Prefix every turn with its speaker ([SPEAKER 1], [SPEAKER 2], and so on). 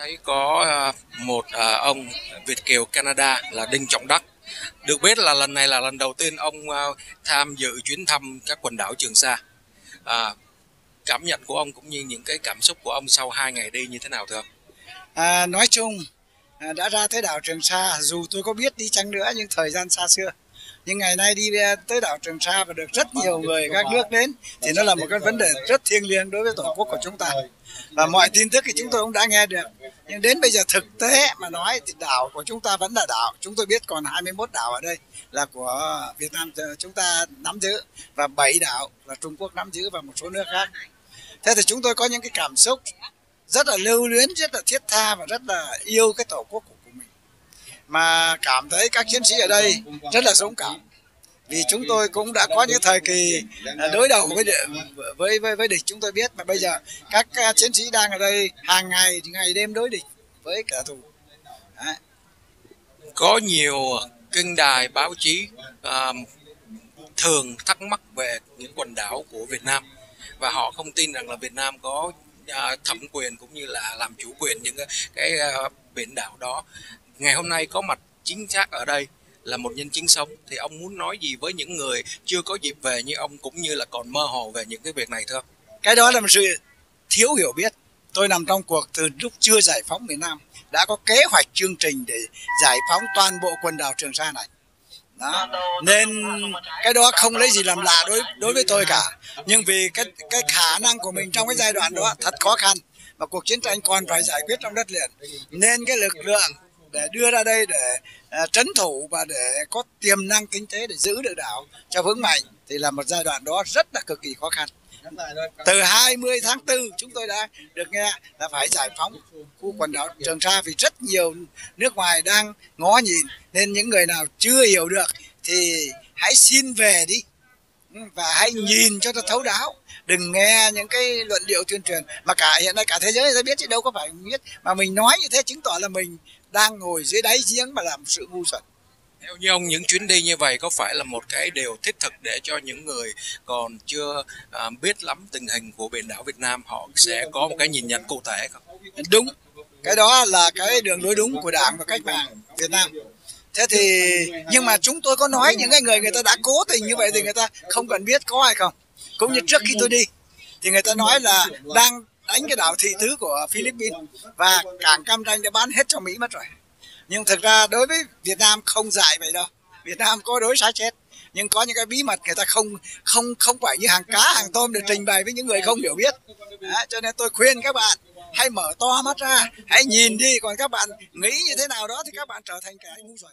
[SPEAKER 1] thấy có ờ, một ờ, ông Việt kiều Canada là Đinh Trọng Đắc. Được biết là lần này là lần đầu tiên ông ờ, tham dự chuyến thăm các quần đảo Trường Sa. À, cảm nhận của ông cũng như những cái cảm xúc của ông sau hai ngày đi như thế nào thưa ông?
[SPEAKER 2] À, nói chung à, đã ra tới đảo Trường Sa dù tôi có biết đi chăng nữa nhưng thời gian xa xưa. Nhưng ngày nay đi à, tới đảo Trường Sa và được rất nhiều người các nước đến thì nó là một cái vấn đề rất thiêng liêng đối với tổ quốc của chúng ta. Và mọi tin tức thì chúng tôi cũng đã nghe được nhưng đến bây giờ thực tế mà nói thì đảo của chúng ta vẫn là đảo. Chúng tôi biết còn 21 đảo ở đây là của Việt Nam ờ, chúng ta nắm giữ. Và 7 đảo là Trung Quốc nắm giữ và một số nước khác. Thế thì chúng tôi có những cái cảm xúc rất là lưu luyến, rất là thiết tha và rất là yêu cái tổ quốc của mình. Mà cảm thấy các chiến sĩ ở đây rất là dũng cảm vì chúng tôi cũng đã có những thời kỳ à, đối đầu với với với, với địch chúng tôi biết. Mà bây giờ các à, chiến sĩ đang ở đây hàng ngày ngày đêm đối địch với kẻ thù. Đấy.
[SPEAKER 1] có nhiều kênh đài báo chí à, thường thắc mắc về những quần đảo của Việt Nam. Và họ không tin rằng là Việt Nam có uh, thẩm quyền cũng như là làm chủ quyền những cái, cái uh, biển đảo đó. Ngày hôm nay có mặt chính xác ở đây là một nhân chứng sống, thì ông muốn nói gì với những người chưa có dịp về như ông cũng như là còn mơ hồ về những cái việc này thưa
[SPEAKER 2] cái đó là một sự thiếu hiểu biết. Tôi nằm trong cuộc từ lúc chưa giải phóng miền Nam, đã có kế hoạch chương trình để giải phóng toàn bộ quần đảo Trường Sa này. Đó. nên cái đó không lấy gì làm lạ đối đối với tôi cả. Nhưng vì cái cái khả năng của mình trong cái giai đoạn đó thật khó khăn và cuộc chiến tranh còn phải giải quyết trong đất liền. Nên cái lực lượng để đưa ra đây để uh, trấn thủ và để có tiềm năng kinh tế để giữ được đảo cho vững mạnh thì là một giai đoạn đó rất là cực kỳ khó khăn. Từ 20 tháng 4 chúng tôi đã được nghe là phải giải phóng khu quần đảo Trường Sa vì rất nhiều nước ngoài đang ngó nhìn. Nên những người nào chưa hiểu được thì hãy xin về đi. Và hãy nhìn cho nó thấu đáo. Đừng nghe những cái luận điệu tuyên truyền. Mà cả hiện nay cả thế giới người ta biết chứ đâu có phải biết. Mà mình nói như thế chứng tỏ là mình đang ngồi dưới đáy giếng mà làm sự ngu xuẩn
[SPEAKER 1] theo như ông những chuyến đi như vậy có phải là một cái điều thiết thực để cho những người còn chưa à, biết lắm tình hình của biển đảo Việt Nam họ sẽ có một cái nhìn nhận cụ thể không?
[SPEAKER 2] Đúng, cái đó là cái đường lối đúng của Đảng và cách mạng Việt Nam. Thế thì nhưng mà chúng tôi có nói những cái người người ta đã cố tình như vậy thì người ta không cần biết có hay không. Cũng như trước khi tôi đi thì người ta nói là đang đánh cái đảo thị tứ của Philippines. Và cảng Cam Ranh đã bán hết cho Mỹ mất rồi. Nhưng thực ra đối với Việt Nam không dạy vậy đâu. Việt Nam có đối sai chết. Nhưng có những cái bí mật người ta không không không phải như hàng cá hàng tôm được trình bày với những người không hiểu biết. Đó, cho nên tôi khuyên các bạn hãy mở to mắt ra hãy nhìn đi. Còn các bạn nghĩ như thế nào đó thì các bạn trở thành kẻ ngu xuẩn.